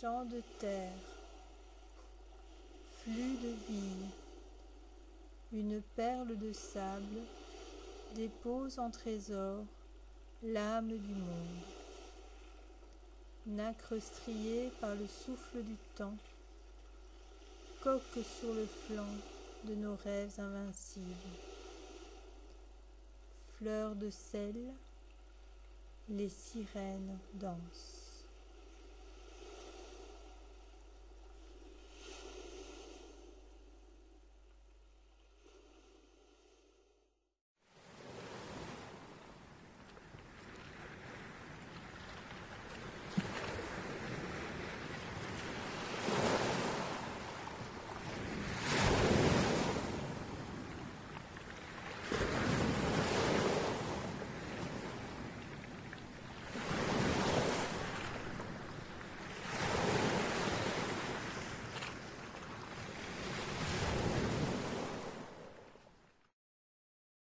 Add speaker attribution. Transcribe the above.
Speaker 1: champ de terre, flux de vie, une perle de sable dépose en trésor l'âme du monde. Nacre striée par le souffle du temps, coque sur le flanc de nos rêves invincibles. Fleurs de sel, les sirènes dansent.